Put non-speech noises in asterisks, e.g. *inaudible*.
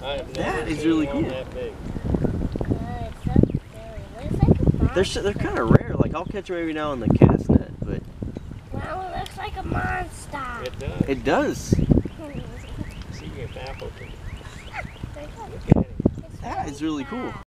That is really cool. That big. They're so, they're kind of rare. Like I'll catch them every now and the cast net, but Wow, it looks like a monster. It does. it does. See you apple. *laughs* That is really cool.